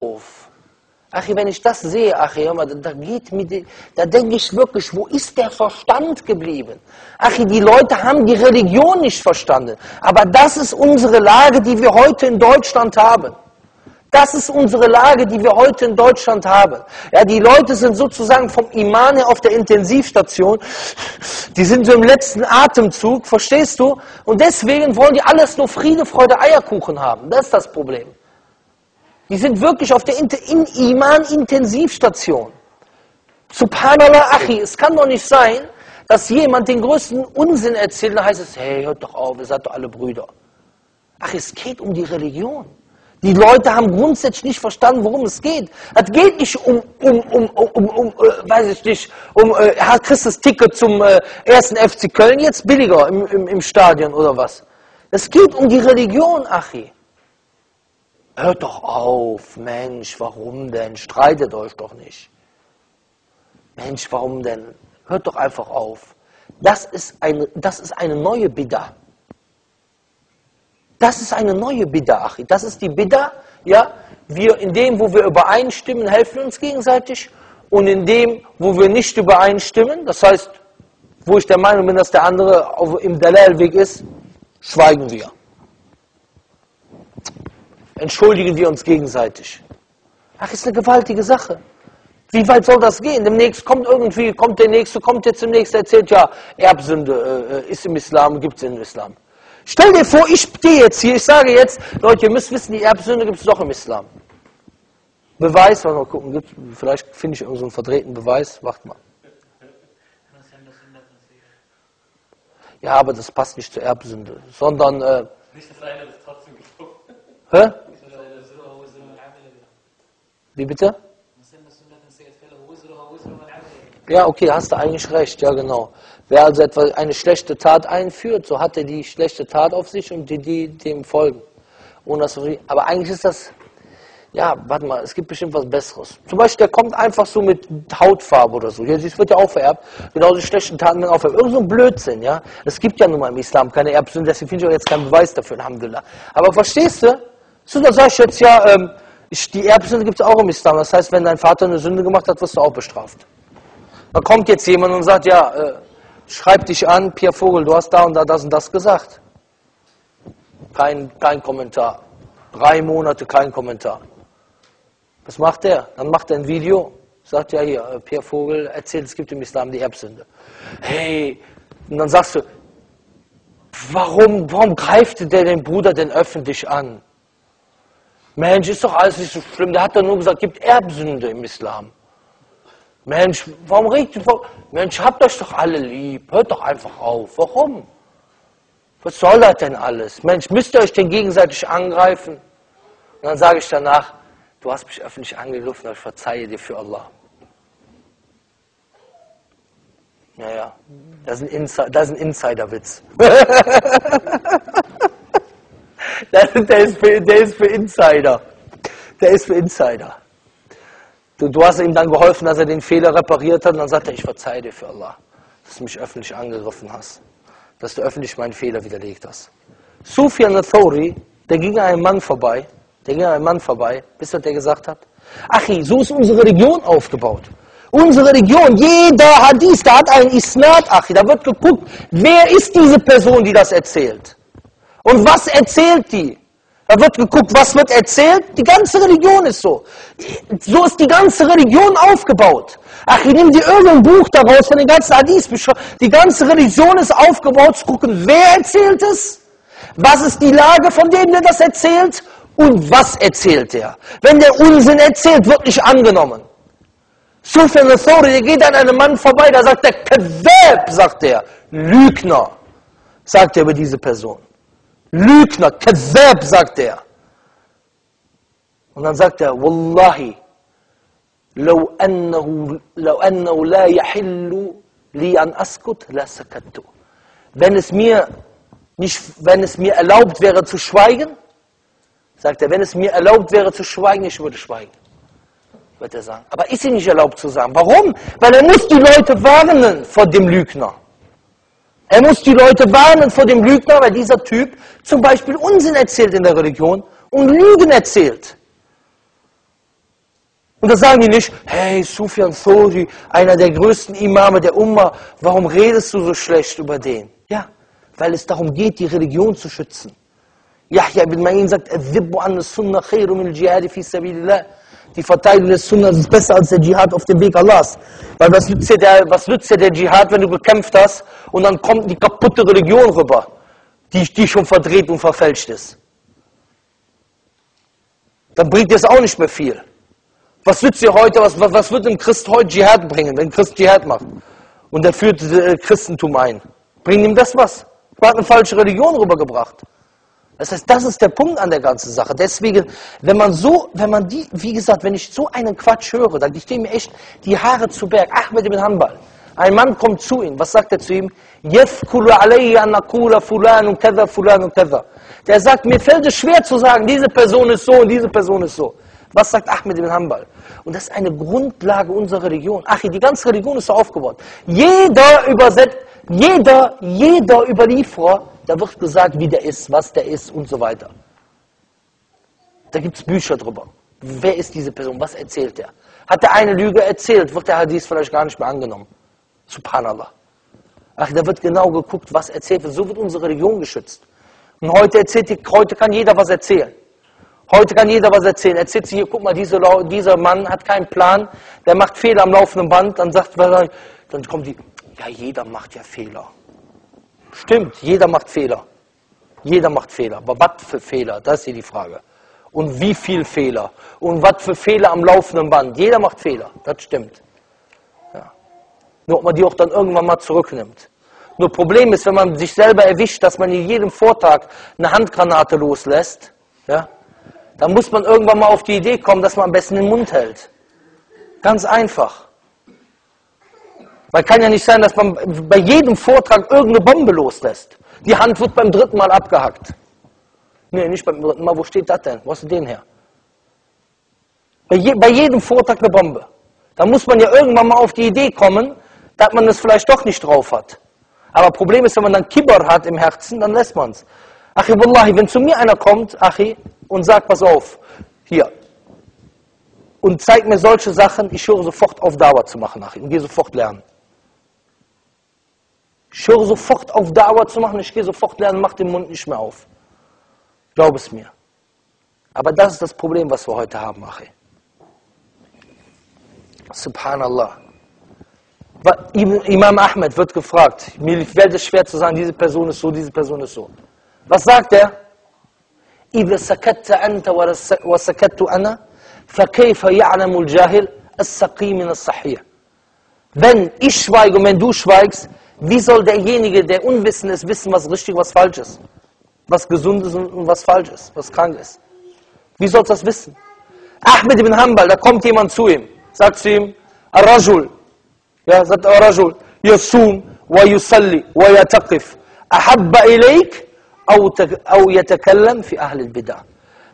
auf. Achi, wenn ich das sehe, mal, da, geht mir, da denke ich wirklich, wo ist der Verstand geblieben? Achi, die Leute haben die Religion nicht verstanden. Aber das ist unsere Lage, die wir heute in Deutschland haben. Das ist unsere Lage, die wir heute in Deutschland haben. Ja, die Leute sind sozusagen vom Iman her auf der Intensivstation. Die sind so im letzten Atemzug, verstehst du? Und deswegen wollen die alles nur Friede, Freude, Eierkuchen haben. Das ist das Problem. Die sind wirklich auf der Iman-Intensivstation. Subhanallah, Achi, es kann doch nicht sein, dass jemand den größten Unsinn erzählt, dann heißt es, hey, hört doch auf, ihr seid doch alle Brüder. Ach, es geht um die Religion. Die Leute haben grundsätzlich nicht verstanden, worum es geht. Es geht nicht um, um, um, um, um äh, weiß ich nicht, um, äh, das Ticket zum äh, ersten FC Köln jetzt billiger im, im, im Stadion oder was. Es geht um die Religion, Achi. Hört doch auf, Mensch, warum denn? Streitet euch doch nicht. Mensch, warum denn? Hört doch einfach auf. Das ist eine, das ist eine neue Bidda. Das ist eine neue Bidda, Achi. Das ist die Bidda, ja, wir in dem, wo wir übereinstimmen, helfen uns gegenseitig und in dem, wo wir nicht übereinstimmen, das heißt, wo ich der Meinung bin, dass der andere im Dalal-Weg ist, schweigen wir. Entschuldigen wir uns gegenseitig. Ach, ist eine gewaltige Sache. Wie weit soll das gehen? Demnächst kommt irgendwie, kommt der Nächste, kommt jetzt demnächst, erzählt ja, Erbsünde äh, ist im Islam, gibt es im Islam. Stell dir vor, ich stehe jetzt hier, ich sage jetzt, Leute, ihr müsst wissen, die Erbsünde gibt es doch im Islam. Beweis, mal gucken, gibt's, vielleicht finde ich irgendeinen so verdrehten Beweis, macht mal. Ja, aber das passt nicht zur Erbsünde, sondern... Äh, Hä? Wie bitte? Ja, okay, hast du eigentlich recht, ja genau. Wer also etwa eine schlechte Tat einführt, so hat er die schlechte Tat auf sich und die, die dem folgen. Ohne dass, aber eigentlich ist das, ja, warte mal, es gibt bestimmt was Besseres. Zum Beispiel, der kommt einfach so mit Hautfarbe oder so. Ja, das wird ja auch vererbt. Genau die schlechten Taten werden auch vererbt. Irgend so ein Blödsinn, ja. Es gibt ja nun mal im Islam keine Erbsünde, deswegen finde ich auch jetzt keinen Beweis dafür, Alhamdulillah. Aber verstehst du? So, da sage ich jetzt ja, ähm, die Erbsünde gibt es auch im Islam. Das heißt, wenn dein Vater eine Sünde gemacht hat, wirst du auch bestraft. Da kommt jetzt jemand und sagt, ja, äh, schreib dich an, Pierre Vogel, du hast da und da das und das gesagt. Kein, kein Kommentar. Drei Monate kein Kommentar. Was macht er? Dann macht er ein Video, sagt ja hier, äh, Pierre Vogel erzählt, es gibt im Islam die Erbsünde. Hey, und dann sagst du, warum, warum greift der den Bruder denn öffentlich an? Mensch, ist doch alles nicht so schlimm. Der hat doch nur gesagt, gibt Erbsünde im Islam. Mensch, warum redet ihr? Mensch, habt euch doch alle lieb. Hört doch einfach auf. Warum? Was soll das denn alles? Mensch, müsst ihr euch denn gegenseitig angreifen? Und dann sage ich danach, du hast mich öffentlich angegriffen, aber ich verzeihe dir für Allah. Naja, das ist ein, Insi das ist ein Insiderwitz. der, ist für, der ist für Insider. Der ist für Insider. Du, du hast ihm dann geholfen, dass er den Fehler repariert hat und dann sagt er, ich verzeihe dir für Allah, dass du mich öffentlich angegriffen hast, dass du öffentlich meinen Fehler widerlegt hast. Sufyan al-Thawri, der ging an einem Mann vorbei, der ging an einem Mann vorbei, bis er der gesagt hat, Achi, so ist unsere Religion aufgebaut. Unsere Religion, jeder Hadith, da hat einen Isnad, Achi, da wird geguckt, wer ist diese Person, die das erzählt? Und was erzählt die? Da wird geguckt, was wird erzählt. Die ganze Religion ist so. So ist die ganze Religion aufgebaut. Ach, ich nehme dir irgendein Buch daraus von den ganzen Hadith. Die ganze Religion ist aufgebaut, zu gucken, wer erzählt es? Was ist die Lage von dem, der das erzählt? Und was erzählt er? Wenn der Unsinn erzählt, wird nicht angenommen. Sufyan al-Thawri, der geht an einem Mann vorbei, da sagt er, Kadhab, sagt er, Lügner, sagt er über diese Person. Lügner, Kazzab, sagt er. Und dann sagt er, Wallahi, لو أنه, لو أنه لا يحل لي أن أسكت لا سكت. Wenn es mir nicht, wenn es mir erlaubt wäre zu schweigen, sagt er, wenn es mir erlaubt wäre zu schweigen, ich würde schweigen. Wird er sagen. Aber ist ihm nicht erlaubt zu sagen. Warum? Weil er muss die Leute warnen vor dem Lügner. Er muss die Leute warnen vor dem Lügner, weil dieser Typ zum Beispiel Unsinn erzählt in der Religion und Lügen erzählt. Und da sagen die nicht, hey, Sufyan Thori, einer der größten Imame der Umma, warum redest du so schlecht über den? Ja, weil es darum geht, die Religion zu schützen. Yahya ibn Ma'in sagt, an sunnah khairu min jihad fi sabilillah. Die Verteidigung des Sunnah ist besser als der Dschihad auf dem Weg Allahs. Weil was nützt, dir der, der Dschihad, wenn du gekämpft hast und dann kommt die kaputte Religion rüber, die, die schon verdreht und verfälscht ist. Dann bringt dir es auch nicht mehr viel. Was nützt dir heute, was, was wird ein Christ heute Dschihad bringen, wenn ein Christ Dschihad macht? Und er führt äh, Christentum ein. Bringt ihm das was? Er hat eine falsche Religion rübergebracht. Das heißt, das ist der Punkt an der ganzen Sache. Deswegen, wenn man so, wenn man die, wie gesagt, wenn ich so einen Quatsch höre, dann stehen mir echt die Haare zu Berg. Ahmed ibn Hanbal. Ein Mann kommt zu ihm. Was sagt er zu ihm? Fulan und kaza, fulan und kaza. Der sagt, mir fällt es schwer zu sagen, diese Person ist so und diese Person ist so. Was sagt Ahmed ibn Hanbal? Und das ist eine Grundlage unserer Religion. Ach, die ganze Religion ist so aufgebaut. Jeder übersetzt, jeder, jeder Überlieferer da wird gesagt, wie der ist, was der ist und so weiter. Da gibt es Bücher drüber. Wer ist diese Person? Was erzählt er? Hat er eine Lüge erzählt, wird der Hadith vielleicht gar nicht mehr angenommen. Subhanallah. Ach, da wird genau geguckt, was erzählt wird. So wird unsere Religion geschützt. Und heute, erzählt die, heute kann jeder was erzählen. Heute kann jeder was erzählen. Erzählt sie hier, guck mal, diese, dieser Mann hat keinen Plan, der macht Fehler am laufenden Band, dann sagt, dann kommt die, ja, jeder macht ja Fehler. Stimmt, jeder macht Fehler. Jeder macht Fehler. Aber was für Fehler? Das ist hier die Frage. Und wie viel Fehler? Und was für Fehler am laufenden Band? Jeder macht Fehler. Das stimmt. Ja. Nur ob man die auch dann irgendwann mal zurücknimmt. Nur Problem ist, wenn man sich selber erwischt, dass man in jedem Vortag eine Handgranate loslässt, ja, dann muss man irgendwann mal auf die Idee kommen, dass man am besten den Mund hält. Ganz einfach. Weil kann ja nicht sein, dass man bei jedem Vortrag irgendeine Bombe loslässt. Die Hand wird beim dritten Mal abgehackt. Nee, nicht beim dritten Mal. Wo steht das denn? Wo hast du den her? Bei, je, bei jedem Vortrag eine Bombe. Da muss man ja irgendwann mal auf die Idee kommen, dass man das vielleicht doch nicht drauf hat. Aber Problem ist, wenn man dann Kibber hat im Herzen, dann lässt man es. Achi, Wallahi, wenn zu mir einer kommt, Achi, und sagt, pass auf, hier, und zeigt mir solche Sachen, ich höre sofort auf Dauer zu machen, Achi, und gehe sofort lernen. Ich höre sofort auf, Dauer zu machen, ich gehe sofort lernen, mach den Mund nicht mehr auf. Glaub es mir. Aber das ist das Problem, was wir heute haben, Achi. Subhanallah. Imam Ahmed wird gefragt, mir fällt es schwer zu sagen, diese Person ist so, diese Person ist so. Was sagt er? إذا سكت أنت وسكت أنا فكيف يعلم الجاهل السقيم من الصحيح Wenn ich schweige und wenn du schweigst, wie soll derjenige, der unwissend ist, wissen, was richtig, was falsch ist? Was gesund ist und was falsch ist, was krank ist? Wie soll das wissen? Ahmed ibn Hanbal, da kommt jemand zu ihm, sagt zu ihm, Ar-Rajul, ja, sagt Ar-Rajul, Yasum wa yusalli wa yataqif, ahabba ilayk, au yatakallam fi ahli al-Bidah.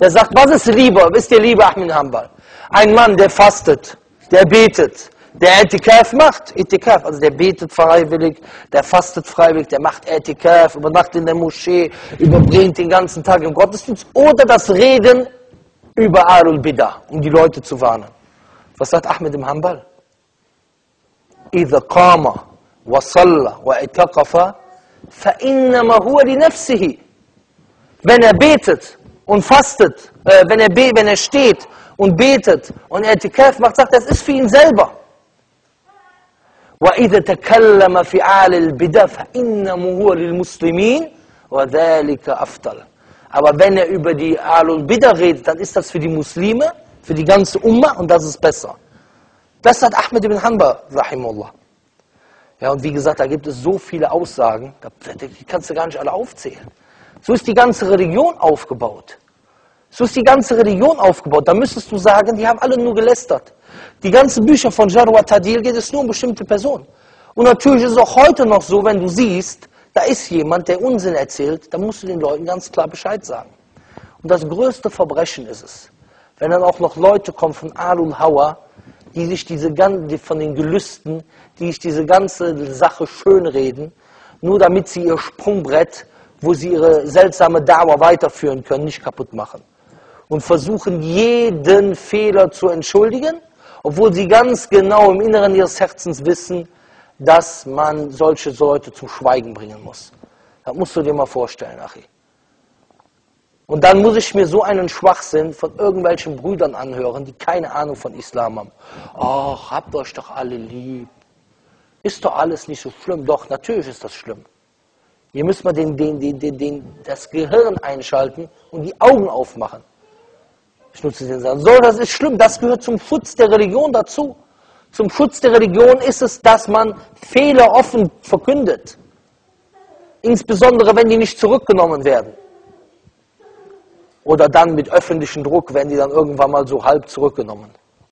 Der sagt, was ist lieber, wisst ihr lieber, Ahmed ibn Hanbal? Ein Mann, der fastet, der betet, der Etikaf macht, Etikaf, also der betet freiwillig, der fastet freiwillig, der macht Etikaf, übernachtet in der Moschee, überbringt den ganzen Tag im Gottesdienst oder das Reden über Alul Bidah, um die Leute zu warnen. Was sagt Ahmed im Hanbal? إذا قام وصلى واعتقف فإنما هو لنفسه wenn er betet und fastet, äh, wenn, er be wenn er steht und betet und Etikaf macht, sagt, das ist für ihn selber. وإذا تكلم في آل البدع فإنه هو للمسلمين وذلك أفضل aber wenn er über die Alul Bid'a redet, dann ist das für die Muslime, für die ganze Umma und das ist besser. Das hat Ahmed ibn Hanbal, rahimullah. Ja, und wie gesagt, da gibt es so viele Aussagen, die kannst du gar nicht alle aufzählen. So ist die ganze Religion aufgebaut. So ist die ganze Religion aufgebaut. Da müsstest du sagen, die haben alle nur gelästert. Die ganzen Bücher von Jarwa Tadil geht es nur um bestimmte Personen. Und natürlich ist es auch heute noch so, wenn du siehst, da ist jemand, der Unsinn erzählt, dann musst du den Leuten ganz klar Bescheid sagen. Und das größte Verbrechen ist es, wenn dann auch noch Leute kommen von Alul Hawa, die sich diese die von den Gelüsten, die sich diese ganze Sache schönreden, nur damit sie ihr Sprungbrett, wo sie ihre seltsame Dauer weiterführen können, nicht kaputt machen. Und versuchen jeden Fehler zu entschuldigen Obwohl sie ganz genau im Inneren ihres Herzens wissen, dass man solche Leute zum Schweigen bringen muss. Das musst du dir mal vorstellen, Achi. Und dann muss ich mir so einen Schwachsinn von irgendwelchen Brüdern anhören, die keine Ahnung von Islam haben. Ach, habt euch doch alle lieb. Ist doch alles nicht so schlimm. Doch, natürlich ist das schlimm. Hier müssen wir den, den, den, den, das Gehirn einschalten und die Augen aufmachen. Nutze den Satz. So, das ist schlimm. Das gehört zum Schutz der Religion dazu. Zum Schutz der Religion ist es, dass man Fehler offen verkündet. Insbesondere, wenn die nicht zurückgenommen werden. Oder dann mit öffentlichem Druck, wenn die dann irgendwann mal so halb zurückgenommen.